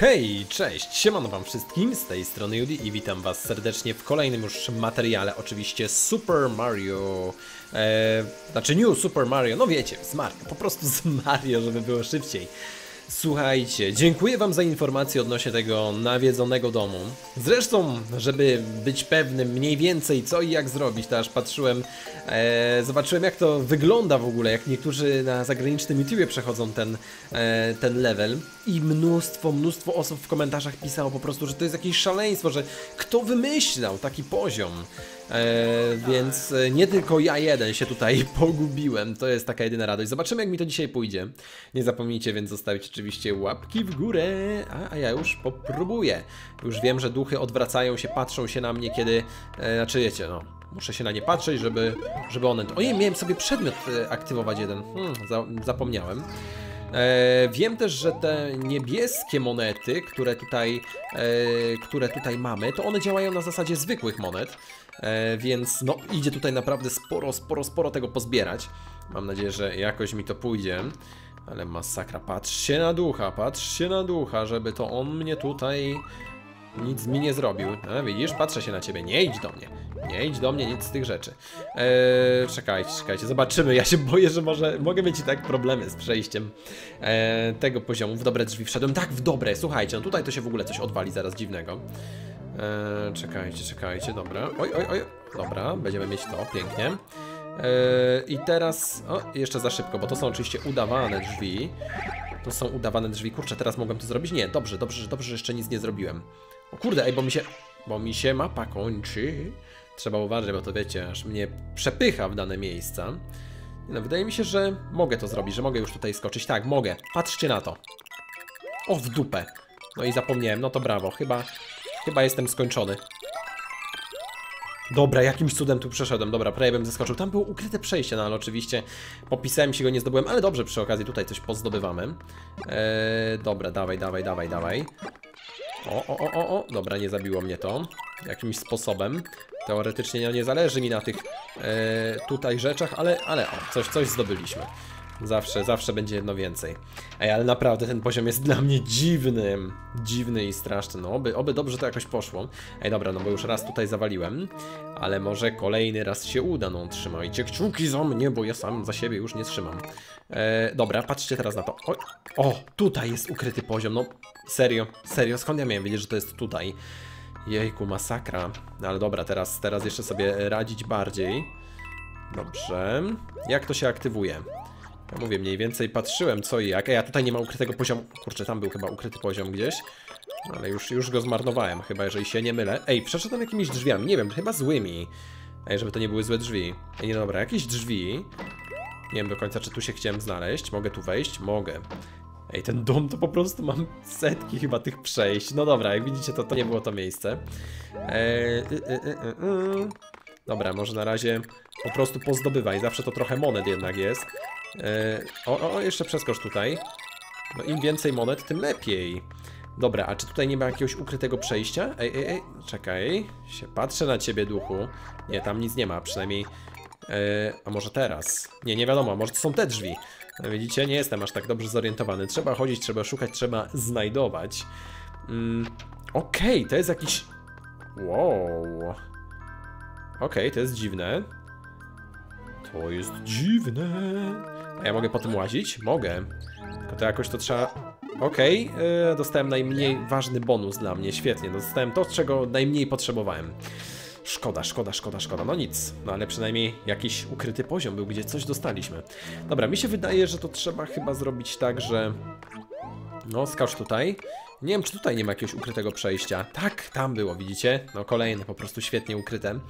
Hej, cześć, siemano wam wszystkim, z tej strony Judy i witam was serdecznie w kolejnym już materiale, oczywiście Super Mario, e, znaczy New Super Mario, no wiecie, z Mario, po prostu z Mario, żeby było szybciej. Słuchajcie, dziękuję wam za informację odnośnie tego nawiedzonego domu. Zresztą, żeby być pewnym mniej więcej co i jak zrobić, to aż patrzyłem, e, zobaczyłem jak to wygląda w ogóle, jak niektórzy na zagranicznym YouTubie przechodzą ten, e, ten level i mnóstwo, mnóstwo osób w komentarzach pisało po prostu, że to jest jakieś szaleństwo, że kto wymyślał taki poziom. E, więc e, nie tylko ja jeden się tutaj pogubiłem, to jest taka jedyna radość. Zobaczymy jak mi to dzisiaj pójdzie. Nie zapomnijcie więc zostawić oczywiście łapki w górę, a, a ja już popróbuję. Już wiem, że duchy odwracają się, patrzą się na mnie, kiedy, e, znaczy wiecie, no, muszę się na nie patrzeć, żeby, żeby one... Ojej, miałem sobie przedmiot e, aktywować jeden, hmm, za, zapomniałem. E, wiem też, że te niebieskie monety, które tutaj, e, które tutaj mamy, to one działają na zasadzie zwykłych monet, więc no idzie tutaj naprawdę sporo, sporo, sporo tego pozbierać. Mam nadzieję, że jakoś mi to pójdzie. Ale masakra, patrzcie na ducha, patrzcie na ducha, żeby to on mnie tutaj nic mi nie zrobił. A, widzisz, patrzę się na ciebie, nie idź do mnie. Nie idź do mnie, nic z tych rzeczy. Eee, czekajcie, czekajcie, zobaczymy. Ja się boję, że może mogę mieć i tak problemy z przejściem eee, tego poziomu. W dobre drzwi wszedłem. Tak, w dobre, słuchajcie, no tutaj to się w ogóle coś odwali zaraz dziwnego. Eee, czekajcie, czekajcie, dobra. Oj, oj, oj, dobra, będziemy mieć to, pięknie. Eee, I teraz, o, jeszcze za szybko, bo to są oczywiście udawane drzwi. To są udawane drzwi. Kurczę, teraz mogłem to zrobić? Nie, dobrze, dobrze, dobrze, że jeszcze nic nie zrobiłem. O kurde, ej, bo mi się, bo mi się mapa kończy. Trzeba uważać, bo to wiecie, aż mnie przepycha w dane miejsca. No, wydaje mi się, że mogę to zrobić, że mogę już tutaj skoczyć. Tak, mogę. Patrzcie na to. O, w dupę. No i zapomniałem, no to brawo. Chyba, chyba jestem skończony. Dobra, jakimś cudem tu przeszedłem. Dobra, prawie bym zeskoczył. Tam było ukryte przejście, no ale oczywiście popisałem się go, nie zdobyłem, ale dobrze przy okazji tutaj coś pozdobywamy. Eee, dobra, dawaj, dawaj, dawaj, dawaj. O, o, o, o, o, dobra, nie zabiło mnie to jakimś sposobem. Teoretycznie no, nie zależy mi na tych e, tutaj rzeczach, ale, ale o, coś, coś zdobyliśmy. Zawsze, zawsze będzie jedno więcej. Ej, ale naprawdę ten poziom jest dla mnie dziwnym. Dziwny i straszny. No, oby, oby dobrze to jakoś poszło. Ej, dobra, no bo już raz tutaj zawaliłem. Ale może kolejny raz się uda. No, trzymajcie kciuki za mnie, bo ja sam za siebie już nie trzymam. E, dobra, patrzcie teraz na to. O, o, tutaj jest ukryty poziom. No, serio, serio, skąd ja miałem wiedzieć, że to jest tutaj? Jejku, masakra. No, ale dobra, teraz, teraz jeszcze sobie radzić bardziej. Dobrze. Jak to się aktywuje? Ja mówię, mniej więcej patrzyłem co i jak. Ej, a tutaj nie ma ukrytego poziomu. Kurczę, tam był chyba ukryty poziom gdzieś. Ale już, już go zmarnowałem, chyba jeżeli się nie mylę. Ej, przeszedłem jakimiś drzwiami, nie wiem, chyba złymi. Ej, żeby to nie były złe drzwi. Ej, nie dobra, jakieś drzwi. Nie wiem do końca, czy tu się chciałem znaleźć. Mogę tu wejść? Mogę. Ej, ten dom to po prostu mam setki chyba tych przejść. No dobra, jak widzicie, to, to nie było to miejsce. Eee, y, y, y, y, y. Dobra, może na razie po prostu pozdobywaj. Zawsze to trochę monet jednak jest. Eee, o, o, jeszcze przeskocz tutaj. No im więcej monet, tym lepiej. Dobra, a czy tutaj nie ma jakiegoś ukrytego przejścia? Ej, ej, ej, czekaj. Się patrzę na ciebie, duchu. Nie, tam nic nie ma, przynajmniej... Eee, a może teraz? Nie, nie wiadomo, może to są te drzwi. No, widzicie, nie jestem aż tak dobrze zorientowany. Trzeba chodzić, trzeba szukać, trzeba znajdować. Mm, Okej, okay, to jest jakiś... Wow. Okej, okay, to jest dziwne. To jest dziwne. A ja mogę po tym łazić? Mogę. Tylko to jakoś to trzeba... Okej, okay, yy, dostałem najmniej ważny bonus dla mnie, świetnie. Dostałem to, czego najmniej potrzebowałem. Szkoda, szkoda, szkoda, szkoda. No nic, no ale przynajmniej jakiś ukryty poziom był, gdzie coś dostaliśmy. Dobra, mi się wydaje, że to trzeba chyba zrobić tak, że... No, skacz tutaj. Nie wiem, czy tutaj nie ma jakiegoś ukrytego przejścia. Tak, tam było, widzicie? No, kolejne, po prostu świetnie ukryte.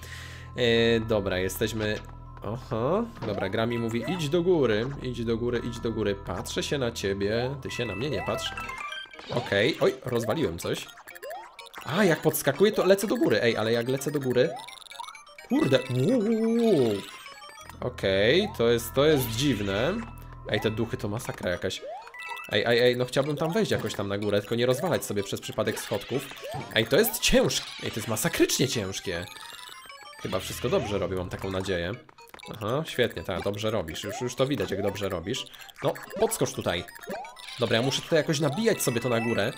Yy, dobra, jesteśmy... Oho, dobra, gra mi mówi idź do góry, idź do góry, idź do góry. Patrzę się na ciebie, ty się na mnie nie patrz. Okej, okay. oj, rozwaliłem coś. A, jak podskakuję, to lecę do góry. Ej, ale jak lecę do góry... Kurde, Okej, okay, to, jest, to jest dziwne. Ej, te duchy to masakra jakaś. Ej, ej, ej, no chciałbym tam wejść jakoś tam na górę, tylko nie rozwalać sobie przez przypadek schodków. Ej, to jest ciężkie. Ej, to jest masakrycznie ciężkie. Chyba wszystko dobrze robię, mam taką nadzieję. Aha, świetnie, tak, dobrze robisz. Już, już to widać, jak dobrze robisz. No, podskocz tutaj. Dobra, ja muszę tutaj jakoś nabijać sobie to na górę.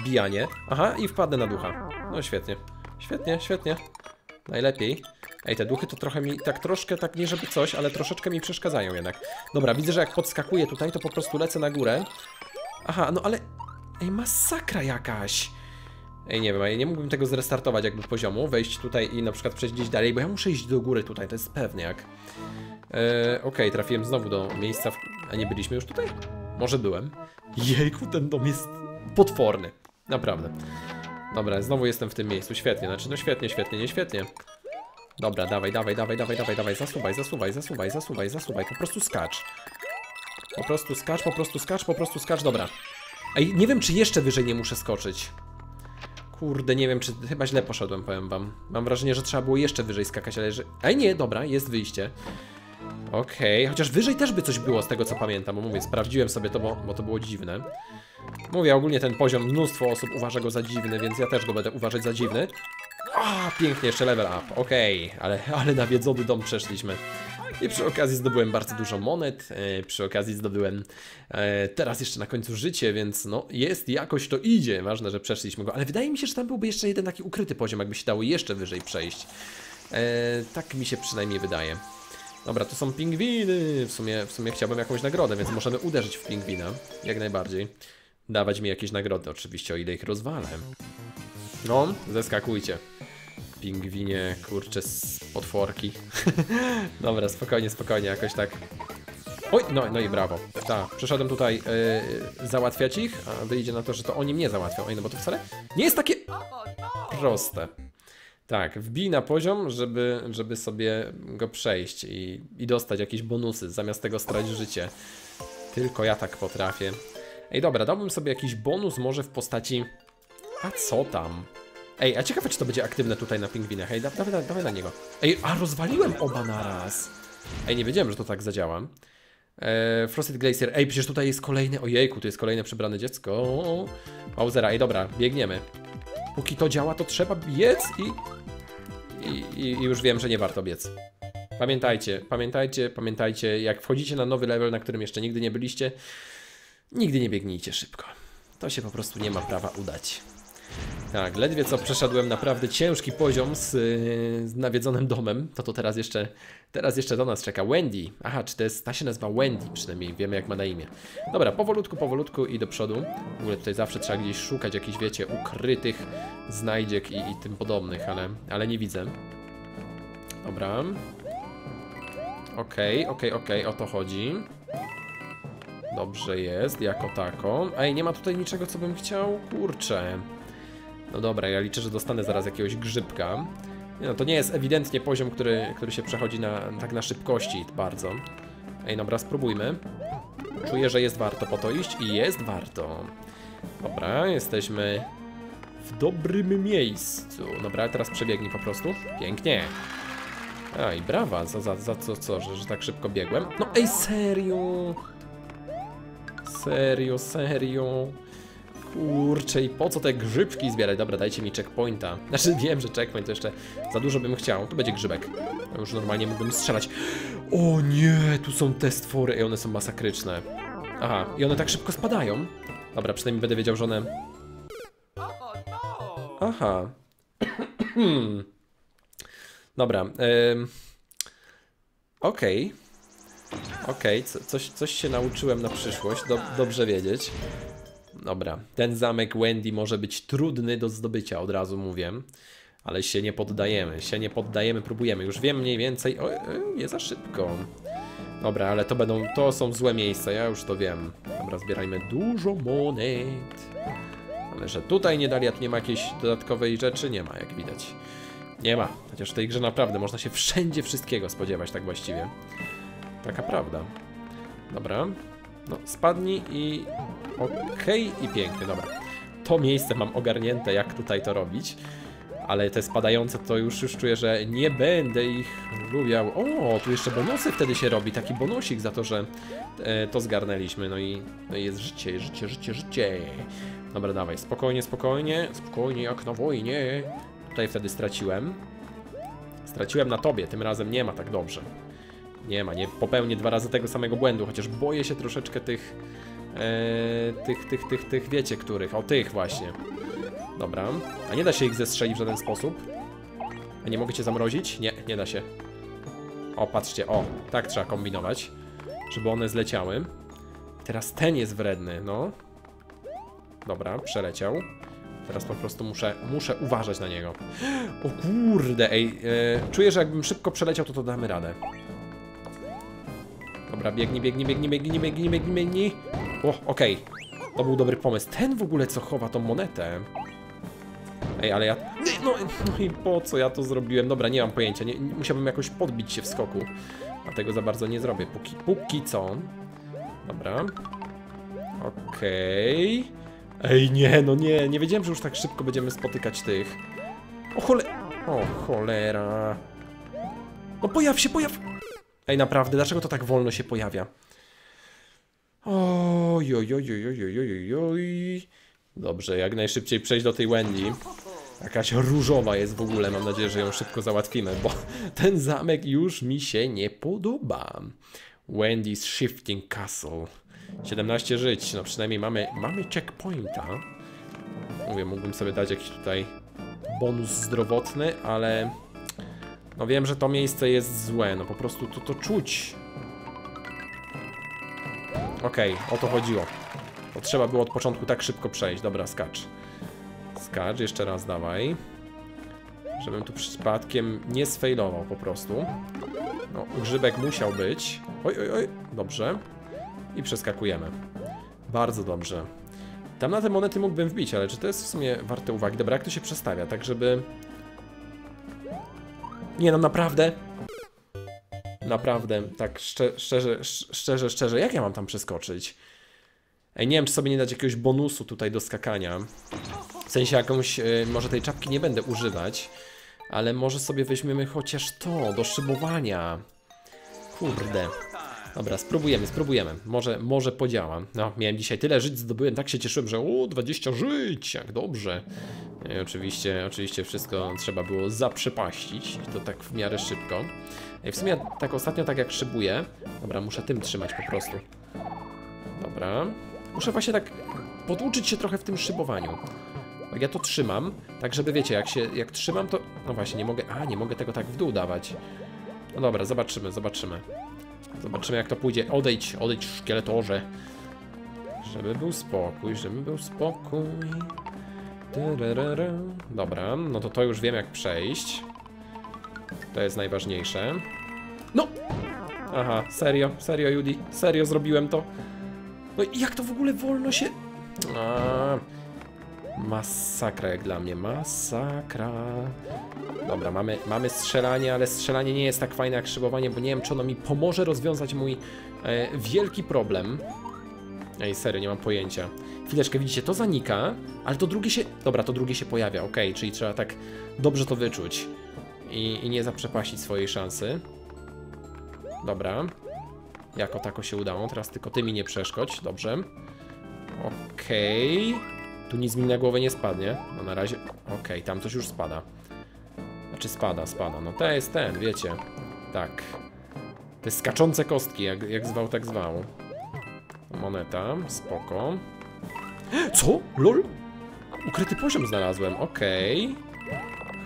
Wbijanie. Aha, i wpadnę na ducha. No świetnie. Świetnie, świetnie. Najlepiej. Ej, te duchy to trochę mi, tak troszkę, tak nie żeby coś, ale troszeczkę mi przeszkadzają jednak. Dobra, widzę, że jak podskakuję tutaj, to po prostu lecę na górę. Aha, no ale... Ej, masakra jakaś. Ej, nie wiem, ja nie mógłbym tego zrestartować jakby poziomu, wejść tutaj i na przykład przejść gdzieś dalej, bo ja muszę iść do góry tutaj, to jest pewniak. Eee, Okej, trafiłem znowu do miejsca, w... a nie byliśmy już tutaj? Może byłem. Jejku, ten dom jest potworny. Naprawdę. Dobra, znowu jestem w tym miejscu, świetnie, znaczy no świetnie, świetnie, nie świetnie. Dobra, dawaj, dawaj, dawaj, dawaj, dawaj, dawaj, zasuwaj, zasuwaj, zasuwaj, zasuwaj, zasuwaj, po prostu skacz. Po prostu skacz, po prostu skacz, po prostu skacz, dobra. Ej, nie wiem, czy jeszcze wyżej nie muszę skoczyć. Kurde, nie wiem, czy chyba źle poszedłem, powiem wam. Mam wrażenie, że trzeba było jeszcze wyżej skakać, ale że... Nie, dobra, jest wyjście. Okej, chociaż wyżej też by coś było z tego, co pamiętam, bo mówię, sprawdziłem sobie to, bo, bo to było dziwne. Mówię, ogólnie ten poziom mnóstwo osób uważa go za dziwny, więc ja też go będę uważać za dziwny. A, pięknie, jeszcze level up, okej, ale, ale nawiedzony dom przeszliśmy. I przy okazji zdobyłem bardzo dużo monet, e, przy okazji zdobyłem e, teraz jeszcze na końcu życie, więc no jest, jakoś to idzie. Ważne, że przeszliśmy go, ale wydaje mi się, że tam byłby jeszcze jeden taki ukryty poziom, jakby się dało jeszcze wyżej przejść. E, tak mi się przynajmniej wydaje. Dobra, tu są pingwiny. W sumie, w sumie chciałbym jakąś nagrodę, więc możemy uderzyć w pingwina. Jak najbardziej. Dawać mi jakieś nagrody, oczywiście, o ile ich rozwalę. No, zeskakujcie. Pingwinie, kurczę, z potworki. Dobra, spokojnie, spokojnie, jakoś tak. Oj, no, no i brawo. Tak, przyszedłem tutaj yy, załatwiać ich, a wyjdzie na to, że to oni mnie załatwią. Oj, no bo to wcale nie jest takie proste. Tak, wbij na poziom, żeby, żeby sobie go przejść i, i dostać jakieś bonusy, zamiast tego stracić życie. Tylko ja tak potrafię. Ej, dobra, dałbym sobie jakiś bonus może w postaci... A co tam? Ej, a ciekawe, czy to będzie aktywne tutaj na pingwinach. Ej, da, dawaj, dawaj na niego. Ej, a rozwaliłem oba naraz. Ej, nie wiedziałem, że to tak zadziała. Eee, Frosted Glacier. Ej, przecież tutaj jest kolejny... Ojejku, tu jest kolejne przebrane dziecko. Pauzera. Ej, dobra, biegniemy. Póki to działa, to trzeba biec. I, i, I już wiem, że nie warto biec. Pamiętajcie, pamiętajcie, pamiętajcie, jak wchodzicie na nowy level, na którym jeszcze nigdy nie byliście, nigdy nie biegnijcie szybko. To się po prostu nie ma prawa udać. Tak, ledwie co przeszedłem naprawdę ciężki poziom z, yy, z nawiedzonym domem, to to teraz jeszcze, teraz jeszcze do nas czeka Wendy. Aha, czy to jest, ta się nazywa Wendy, przynajmniej wiemy jak ma na imię. Dobra, powolutku, powolutku i do przodu. W ogóle tutaj zawsze trzeba gdzieś szukać jakichś, wiecie, ukrytych znajdziek i, i tym podobnych, ale, ale nie widzę. Dobra. Okej, okay, okej, okay, okej, okay, o to chodzi. Dobrze jest, jako tako. Ej, nie ma tutaj niczego, co bym chciał? Kurczę. No dobra, ja liczę, że dostanę zaraz jakiegoś grzybka. No to nie jest ewidentnie poziom, który, który się przechodzi na, tak na szybkości bardzo. Ej, dobra, spróbujmy. Czuję, że jest warto po to iść i jest warto. Dobra, jesteśmy w dobrym miejscu. Dobra, teraz przebiegnij po prostu. Pięknie. A i brawa, za, za, za co, co że, że tak szybko biegłem. No ej, serio? Serio, serio? Kurczę, i po co te grzybki zbierać? Dobra, dajcie mi checkpointa. Znaczy, wiem, że checkpoint to jeszcze za dużo bym chciał. Tu będzie grzybek. Ja już normalnie mógłbym strzelać. O nie, tu są te stwory i one są masakryczne. Aha, i one tak szybko spadają. Dobra, przynajmniej będę wiedział, że one... Aha. Dobra. Ym... Okej. Okay. Okej, okay, coś, coś się nauczyłem na przyszłość, Do, dobrze wiedzieć. Dobra, ten zamek Wendy może być trudny do zdobycia, od razu mówię. Ale się nie poddajemy, się nie poddajemy, próbujemy. Już wiem mniej więcej... O, nie za szybko. Dobra, ale to będą... To są złe miejsca, ja już to wiem. Dobra, zbierajmy dużo monet. Ale że tutaj nie dali, a nie ma jakiejś dodatkowej rzeczy? Nie ma, jak widać. Nie ma. Chociaż w tej grze naprawdę można się wszędzie wszystkiego spodziewać, tak właściwie. Taka prawda. Dobra. No, spadnij i... Okej, okay. i pięknie, dobra. To miejsce mam ogarnięte, jak tutaj to robić. Ale te spadające to już, już czuję, że nie będę ich lubiał. O, tu jeszcze bonusy wtedy się robi. Taki bonusik za to, że e, to zgarnęliśmy. No i, no i jest życie, życie, życie, życie. Dobra, dawaj, spokojnie, spokojnie. Spokojnie, jak na wojnie. Tutaj wtedy straciłem. Straciłem na tobie, tym razem nie ma tak dobrze. Nie ma, nie popełnię dwa razy tego samego błędu, chociaż boję się troszeczkę tych e, tych, tych, tych, tych, wiecie których, o tych właśnie. Dobra, a nie da się ich zestrzelić w żaden sposób? A nie mogę cię zamrozić? Nie, nie da się. O, patrzcie, o, tak trzeba kombinować, żeby one zleciały. Teraz ten jest wredny, no. Dobra, przeleciał. Teraz po prostu muszę, muszę uważać na niego. O kurde, ej, e, czuję, że jakbym szybko przeleciał, to to damy radę. Dobra, biegnij, biegnij, biegnij, biegnij, biegnij, biegnij, biegnij. O, okej. To był dobry pomysł. Ten w ogóle co chowa tą monetę. Ej, ale ja... No, no i po co ja to zrobiłem? Dobra, nie mam pojęcia. Nie, musiałbym jakoś podbić się w skoku. A tego za bardzo nie zrobię. Póki, póki co. Dobra. Okej. Ej, nie, no nie. Nie wiedziałem, że już tak szybko będziemy spotykać tych. O chole... O cholera. No pojaw się, pojaw... Ej, naprawdę, dlaczego to tak wolno się pojawia? Oj, oj, oj, oj, oj, oj, oj. Dobrze, jak najszybciej przejść do tej Wendy. Jakaś różowa jest w ogóle, mam nadzieję, że ją szybko załatwimy, bo ten zamek już mi się nie podoba. Wendy's Shifting Castle. 17 żyć, no przynajmniej mamy, mamy checkpointa. Mówię, mógłbym sobie dać jakiś tutaj bonus zdrowotny, ale no wiem, że to miejsce jest złe, no po prostu to, to czuć. Okej, o to chodziło. To trzeba było od początku tak szybko przejść. Dobra, skacz. Skacz, jeszcze raz dawaj. Żebym tu przypadkiem nie sfejlował po prostu. No, grzybek musiał być. Oj, oj, oj, dobrze. I przeskakujemy. Bardzo dobrze. Tam na te monety mógłbym wbić, ale czy to jest w sumie warte uwagi? Dobra, jak to się przestawia? Tak, żeby... Nie no, naprawdę. Naprawdę, tak szcze szczerze, sz- szczerze, szczerze, jak ja mam tam przeskoczyć? Ej, nie wiem, czy sobie nie dać jakiegoś bonusu tutaj do skakania. W sensie jakąś, y, może tej czapki nie będę używać, ale może sobie weźmiemy chociaż to, do szybowania. Kurde. Dobra, spróbujemy, spróbujemy. Może, może podziała. No, miałem dzisiaj tyle żyć, zdobyłem, tak się cieszyłem, że o, 20 żyć, jak dobrze. I oczywiście, oczywiście wszystko trzeba było zaprzepaścić i to tak w miarę szybko. Ej, w sumie tak ostatnio, tak jak szybuję, dobra, muszę tym trzymać po prostu. Dobra. Muszę właśnie tak poduczyć się trochę w tym szybowaniu. Jak ja to trzymam, tak żeby wiecie, jak się, jak trzymam to... No właśnie, nie mogę... A, nie mogę tego tak w dół dawać. No dobra, zobaczymy, zobaczymy. Zobaczymy jak to pójdzie. Odejdź, odejdź szkieletorze. Żeby był spokój, żeby był spokój. Dobra, no to to już wiem jak przejść. To jest najważniejsze. No! Aha, serio, serio Judy, serio zrobiłem to. No i jak to w ogóle wolno się... A, masakra jak dla mnie, masakra. Dobra, mamy, mamy strzelanie, ale strzelanie nie jest tak fajne jak szybowanie, bo nie wiem, czy ono mi pomoże rozwiązać mój e, wielki problem. Ej, serio, nie mam pojęcia. Chwileczkę, widzicie, to zanika, ale to drugie się... Dobra, to drugie się pojawia, ok, czyli trzeba tak dobrze to wyczuć. I, i nie zaprzepaścić swojej szansy. Dobra. Jako tako się udało, teraz tylko ty mi nie przeszkodź, dobrze. Okej. Tu nic mi na głowę nie spadnie, no na razie... Okej, tam coś już spada. Znaczy spada, spada. No to jest ten, wiecie. Tak. Te skaczące kostki, jak, jak zwał, tak zwał. Moneta, spoko. Co? LOL? Ukryty poziom znalazłem, okej.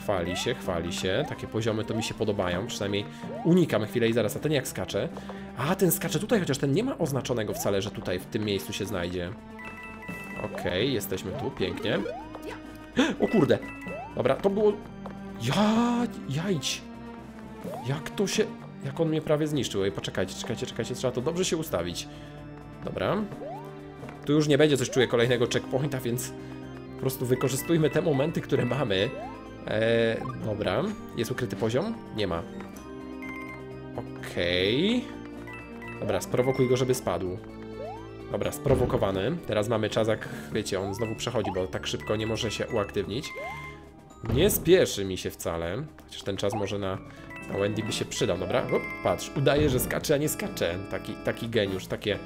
Chwali się, chwali się. Takie poziomy to mi się podobają. Przynajmniej unikam chwilę i zaraz, a ten jak skacze? A, ten skacze tutaj, chociaż ten nie ma oznaczonego wcale, że tutaj w tym miejscu się znajdzie. Okej, jesteśmy tu, pięknie. O kurde! Dobra, to było... Ja... Jajdź! Jak to się... Jak on mnie prawie zniszczył. Ej, poczekajcie, czekajcie, czekajcie, trzeba to dobrze się ustawić. Dobra. Tu już nie będzie coś czuję kolejnego checkpointa, więc po prostu wykorzystujmy te momenty, które mamy. Eee, dobra. Jest ukryty poziom? Nie ma. Okej. Dobra, sprowokuj go, żeby spadł. Dobra, sprowokowany. Teraz mamy czas, jak wiecie, on znowu przechodzi, bo tak szybko nie może się uaktywnić. Nie spieszy mi się wcale. Chociaż ten czas może na, na Wendy by się przydał. Dobra, patrz, udaje, że skacze, a nie skacze. Taki, taki geniusz, takie,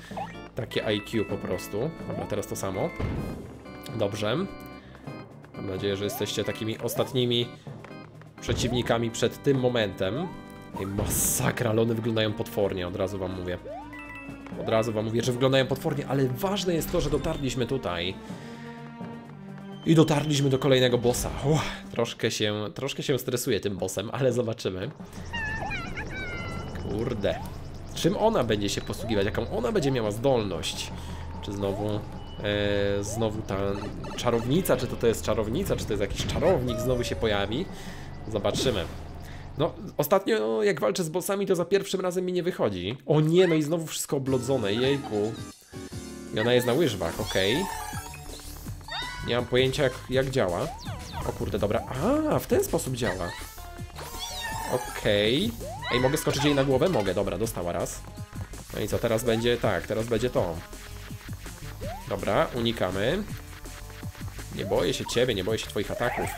takie IQ po prostu. Dobra, teraz to samo. Dobrze. Mam nadzieję, że jesteście takimi ostatnimi przeciwnikami przed tym momentem. Ej, masakra, ale one wyglądają potwornie, od razu wam mówię. Od razu wam mówię, że wyglądają potwornie, ale ważne jest to, że dotarliśmy tutaj. I dotarliśmy do kolejnego bossa. Uff, troszkę się, troszkę się stresuję tym bossem, ale zobaczymy. Kurde. Czym ona będzie się posługiwać? Jaką ona będzie miała zdolność? Czy znowu... E, znowu ta czarownica, czy to, to jest czarownica, czy to jest jakiś czarownik znowu się pojawi? Zobaczymy. No, ostatnio jak walczę z bossami, to za pierwszym razem mi nie wychodzi. O nie, no i znowu wszystko oblodzone, jejku. I ona jest na łyżwach, okej. Nie mam pojęcia jak, jak działa. O kurde, dobra. A, w ten sposób działa. Okej. Ej, mogę skoczyć jej na głowę? Mogę, dobra, dostała raz. No i co, teraz będzie, tak, teraz będzie to. Dobra, unikamy. Nie boję się ciebie, nie boję się twoich ataków.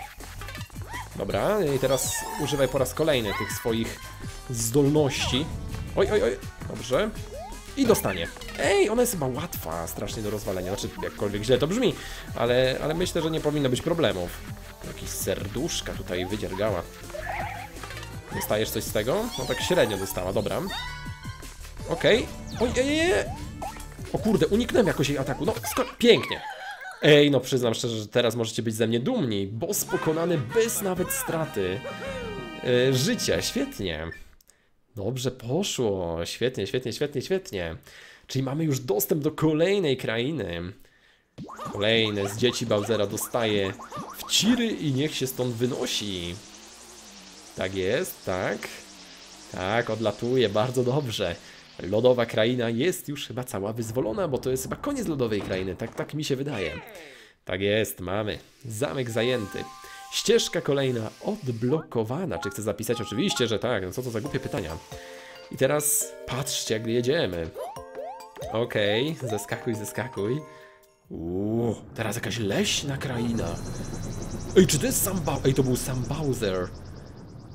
Dobra, i teraz używaj po raz kolejny tych swoich zdolności. Oj, oj, oj, dobrze. I dostanie. Ej, ona jest chyba łatwa strasznie do rozwalenia. Znaczy, jakkolwiek źle to brzmi, ale, ale myślę, że nie powinno być problemów. Jakieś serduszka tutaj wydziergała. Dostajesz coś z tego? No tak średnio dostała, dobra. Okej. Okay. Oj, ej, ej. O kurde, uniknąłem jakoś jej ataku. No, pięknie. Ej, no przyznam szczerze, że teraz możecie być ze mnie dumni. Boss pokonany bez nawet straty yy, życia. Świetnie. Dobrze poszło. Świetnie, świetnie, świetnie, świetnie. Czyli mamy już dostęp do kolejnej krainy. Kolejne z dzieci Bowsera dostaje w ciry i niech się stąd wynosi. Tak jest, tak. Tak, odlatuje, bardzo dobrze. Lodowa kraina jest już chyba cała wyzwolona, bo to jest chyba koniec lodowej krainy, tak, tak mi się wydaje. Tak jest, mamy. Zamek zajęty. Ścieżka kolejna odblokowana. Czy chcę zapisać? Oczywiście, że tak. No co to za głupie pytania. I teraz patrzcie, jak jedziemy. Okej, okay, zeskakuj, zeskakuj. Uuu, teraz jakaś leśna kraina. Ej, czy to jest sam? Ej, to był sam Bowser.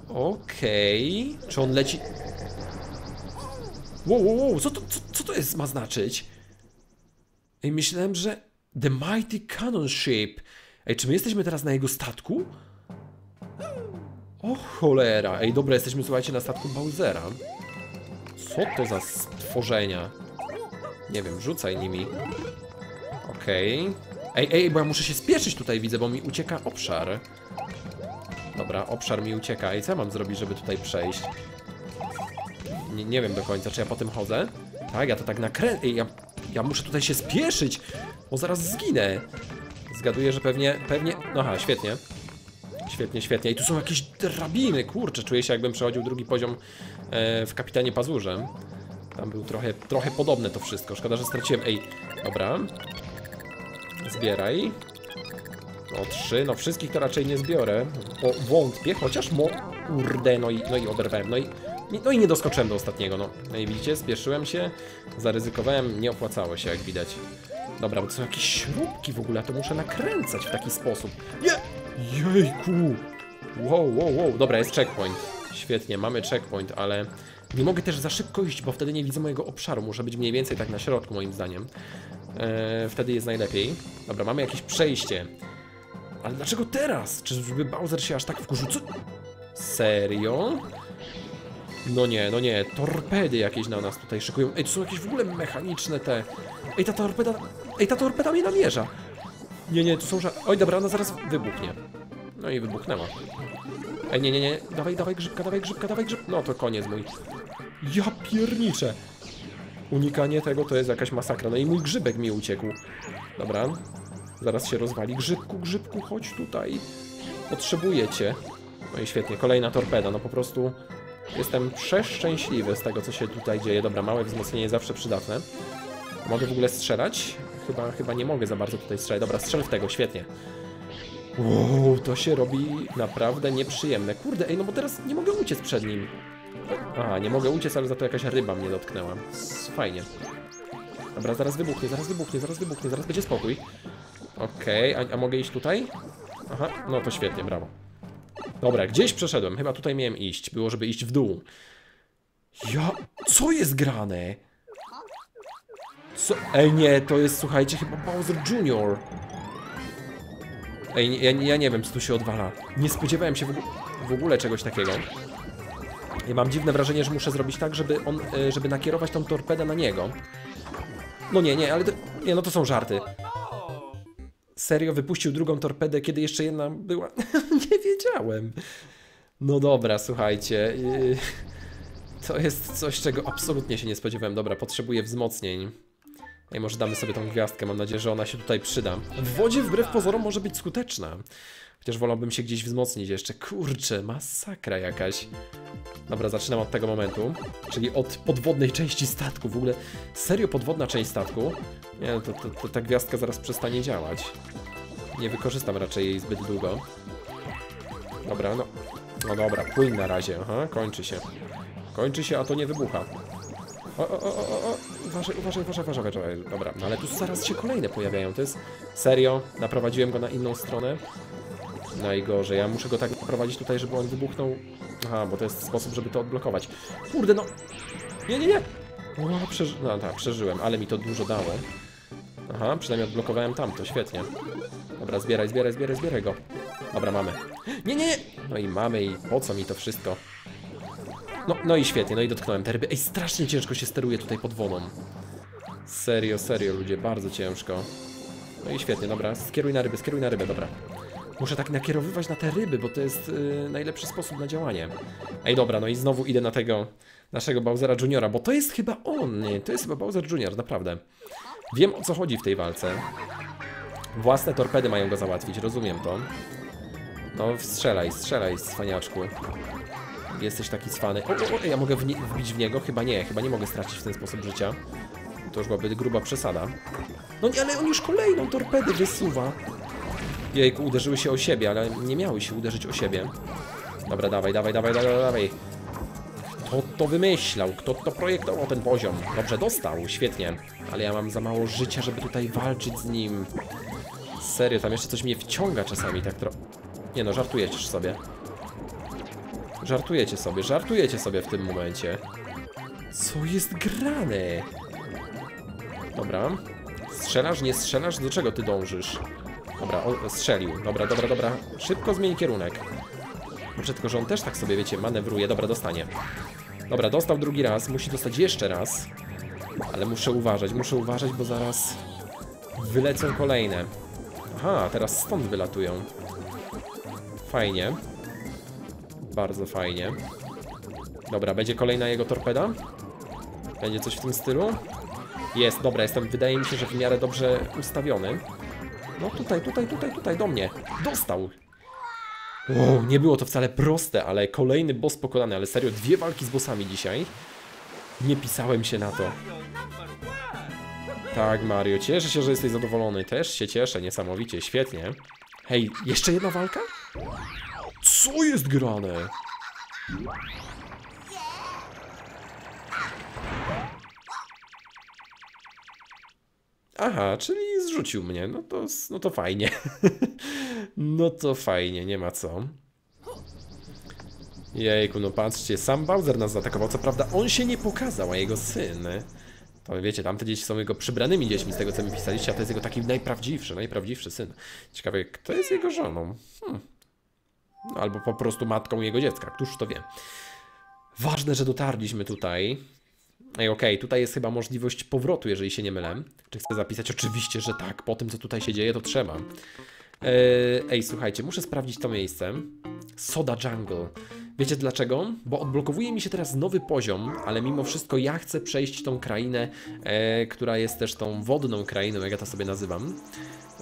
Okej. Okay. Czy on leci... Wow, wow, wow, co to, co, co to jest ma znaczyć? Ej, myślałem, że... The Mighty Cannon Ship. Ej, czy my jesteśmy teraz na jego statku? O cholera. Ej, dobra, jesteśmy, słuchajcie, na statku Bowsera. Co to za stworzenia? Nie wiem, rzucaj nimi. Okej. Okay. Ej, ej, bo ja muszę się spieszyć tutaj, widzę, bo mi ucieka obszar. Dobra, obszar mi ucieka. I co ja mam zrobić, żeby tutaj przejść? Nie, nie wiem do końca, czy ja po tym chodzę? Tak, ja to tak nakręcę. Ja, ja muszę tutaj się spieszyć, bo zaraz zginę. Zgaduję, że pewnie, pewnie... No aha, świetnie. Świetnie, świetnie. I tu są jakieś drabiny, kurczę. Czuję się jakbym przechodził drugi poziom e, w Kapitanie Pazurze. Tam był trochę, trochę podobne to wszystko. Szkoda, że straciłem... Ej, dobra. Zbieraj. No trzy, no wszystkich to raczej nie zbiorę. Bo wątpię, chociaż mo... Kurde, no i, no i oberwałem. No i, no i nie doskoczyłem do ostatniego, no. No i widzicie, spieszyłem się, zaryzykowałem, nie opłacało się, jak widać. Dobra, bo to są jakieś śrubki w ogóle, to muszę nakręcać w taki sposób. Nie! Jejku! Wow, wow, wow. Dobra, jest checkpoint. Świetnie, mamy checkpoint, ale nie mogę też za szybko iść, bo wtedy nie widzę mojego obszaru. Muszę być mniej więcej tak na środku, moim zdaniem. Eee, wtedy jest najlepiej. Dobra, mamy jakieś przejście. Ale dlaczego teraz? Czy żeby Bowser się aż tak wkurzył? Co? Serio? No nie, no nie, torpedy jakieś na nas tutaj szykują. Ej, to są jakieś w ogóle mechaniczne te... Ej, ta torpeda... Ej, ta torpeda mnie namierza. Nie, nie, tu są ża... Oj, dobra, ona zaraz wybuchnie. No i wybuchnęła. Ej, nie, nie, nie. Dawaj, dawaj grzybka, dawaj grzybka, dawaj grzyb. No to koniec mój. Ja pierniczę. Unikanie tego to jest jakaś masakra. No i mój grzybek mi uciekł. Dobra. Zaraz się rozwali. Grzybku, grzybku, chodź tutaj. Potrzebuję cię. No i świetnie, kolejna torpeda. No po prostu jestem przeszczęśliwy z tego, co się tutaj dzieje. Dobra, małe wzmocnienie zawsze przydatne. Mogę w ogóle strzelać? Chyba, chyba nie mogę za bardzo tutaj strzelać. Dobra, strzel w tego, świetnie. Wow, to się robi naprawdę nieprzyjemne. Kurde, ej, no bo teraz nie mogę uciec przed nim. Aha, nie mogę uciec, ale za to jakaś ryba mnie dotknęła. Fajnie. Dobra, zaraz wybuchnie, zaraz wybuchnie, zaraz wybuchnie, zaraz będzie spokój. Okej, okay, a, a mogę iść tutaj? Aha, no to świetnie, brawo. Dobra, gdzieś przeszedłem, chyba tutaj miałem iść. Było, żeby iść w dół. Ja... Co jest grane? Co? Ej, nie, to jest, słuchajcie, chyba Bowser Jr. Ej, ja, ja nie wiem, co tu się odwala. Nie spodziewałem się w, ogóle czegoś takiego. Ja mam dziwne wrażenie, że muszę zrobić tak, żeby on, e, żeby nakierować tą torpedę na niego. No nie, nie, ale to, nie, no to są żarty. Serio, wypuścił drugą torpedę, kiedy jeszcze jedna była? nie wiedziałem. No dobra, słuchajcie. To jest coś, czego absolutnie się nie spodziewałem. Dobra, potrzebuję wzmocnień. I może damy sobie tą gwiazdkę, mam nadzieję, że ona się tutaj przyda. W wodzie wbrew pozorom może być skuteczna. Chociaż wolałbym się gdzieś wzmocnić jeszcze. Kurczę, masakra jakaś. Dobra, zaczynam od tego momentu. Czyli od podwodnej części statku. W ogóle serio podwodna część statku. Nie, no to, to, to ta gwiazdka zaraz przestanie działać. Nie wykorzystam raczej jej zbyt długo. Dobra, no. No dobra, płyn na razie. Aha, kończy się. Kończy się, a to nie wybucha. O, o, o, o, o, uważaj, uważaj, uważaj, uważaj, uważaj. Dobra, no ale tu zaraz się kolejne pojawiają. To jest serio. Naprowadziłem go na inną stronę. Najgorzej. Ja muszę go tak prowadzić tutaj, żeby on wybuchnął. Aha, bo to jest sposób, żeby to odblokować. Kurde, no. Nie, nie, nie. O, przeży... No tak, przeżyłem, ale mi to dużo dało. Aha, przynajmniej odblokowałem tamto, świetnie. Dobra, zbieraj, zbieraj, zbieraj, zbieraj go. Dobra, mamy. Nie, nie, nie. No i mamy i po co mi to wszystko? No, no i świetnie, no i dotknąłem te ryby. Ej, strasznie ciężko się steruje tutaj pod wodą. Serio, serio, ludzie, bardzo ciężko. No i świetnie, dobra, skieruj na ryby, skieruj na rybę, dobra. Muszę tak nakierowywać na te ryby, bo to jest yy, najlepszy sposób na działanie. Ej, dobra, no i znowu idę na tego naszego Bowsera Juniora, bo to jest chyba on, nie, to jest chyba Bowser Junior, naprawdę. Wiem o co chodzi w tej walce. Własne torpedy mają go załatwić, rozumiem to. No, strzelaj, strzelaj, cwaniaczku. Jesteś taki cwany. O, o, o, ja mogę wbić w niego? Chyba nie, chyba nie mogę stracić w ten sposób życia. To już byłaby gruba przesada. No nie, ale on już kolejną torpedę wysuwa. Jejku, uderzyły się o siebie, ale nie miały się uderzyć o siebie. Dobra, dawaj, dawaj, dawaj, dawaj, dawaj. Kto to wymyślał? Kto to projektował ten poziom? Dobrze, dostał, świetnie. Ale ja mam za mało życia, żeby tutaj walczyć z nim. Serio, tam jeszcze coś mnie wciąga czasami, tak trochę... Nie no, żartujecie sobie. Żartujecie sobie, żartujecie sobie w tym momencie. Co jest grane? Dobra. Strzelasz, nie strzelasz? Do czego ty dążysz? Dobra, o, strzelił. Dobra, dobra, dobra. Szybko zmień kierunek. Muszę tylko, że on też tak sobie, wiecie, manewruje. Dobra, dostanie. Dobra, dostał drugi raz. Musi dostać jeszcze raz. Ale muszę uważać, muszę uważać, bo zaraz wylecą kolejne. Aha, teraz stąd wylatują. Fajnie. Bardzo fajnie. Dobra, będzie kolejna jego torpeda? Będzie coś w tym stylu? Jest, dobra, jestem, wydaje mi się, że w miarę dobrze ustawiony. No tutaj, tutaj, tutaj, tutaj, do mnie. Dostał. O, nie było to wcale proste, ale kolejny boss pokonany, ale serio, dwie walki z bossami dzisiaj. Nie pisałem się na to. Tak, Mario, cieszę się, że jesteś zadowolony. Też się cieszę, niesamowicie, świetnie. Hej, jeszcze jedna walka? Co jest grane? Aha, czyli zrzucił mnie. No to, no to fajnie. no to fajnie, nie ma co. Jejku, no patrzcie, sam Bowser nas zaatakował. Co prawda on się nie pokazał, a jego syn. To wiecie, tamte dzieci są jego przybranymi dziećmi, z tego co mi pisaliście, a to jest jego taki najprawdziwszy, najprawdziwszy syn. Ciekawe, kto jest jego żoną? Hmm. Albo po prostu matką jego dziecka, któż to wie. Ważne, że dotarliśmy tutaj. Ej, okej, okay, tutaj jest chyba możliwość powrotu, jeżeli się nie mylę. Czy chcę zapisać? Oczywiście, że tak. Po tym, co tutaj się dzieje, to trzeba. Ej, słuchajcie, muszę sprawdzić to miejsce. Soda Jungle. Wiecie dlaczego? Bo odblokowuje mi się teraz nowy poziom, ale mimo wszystko ja chcę przejść tą krainę, e, która jest też tą wodną krainą, jak ja to sobie nazywam.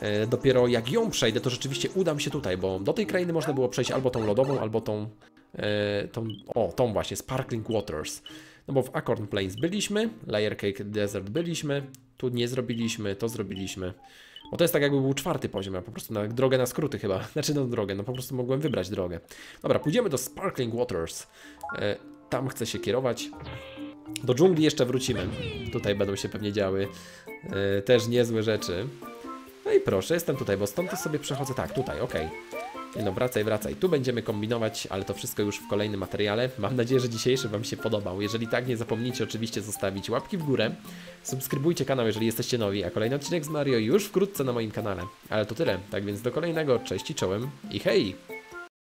E, dopiero jak ją przejdę, to rzeczywiście udam się tutaj, bo do tej krainy można było przejść albo tą lodową, albo tą, e, tą o, tą właśnie, Sparkling Waters. No bo w Acorn Plains byliśmy, Layer Cake Desert byliśmy, tu nie zrobiliśmy, to zrobiliśmy. Bo to jest tak jakby był czwarty poziom, ja po prostu na drogę na skróty chyba, znaczy na drogę, no po prostu mogłem wybrać drogę. Dobra, pójdziemy do Sparkling Waters, e, tam chcę się kierować. Do dżungli jeszcze wrócimy, tutaj będą się pewnie działy e, też niezłe rzeczy. No i proszę, jestem tutaj, bo stąd sobie przechodzę, tak, tutaj, ok. No wracaj, wracaj. Tu będziemy kombinować, ale to wszystko już w kolejnym materiale. Mam nadzieję, że dzisiejszy Wam się podobał. Jeżeli tak, nie zapomnijcie oczywiście zostawić łapki w górę. Subskrybujcie kanał, jeżeli jesteście nowi, a kolejny odcinek z Mario już wkrótce na moim kanale. Ale to tyle, tak więc do kolejnego. Cześć i czołem i hej!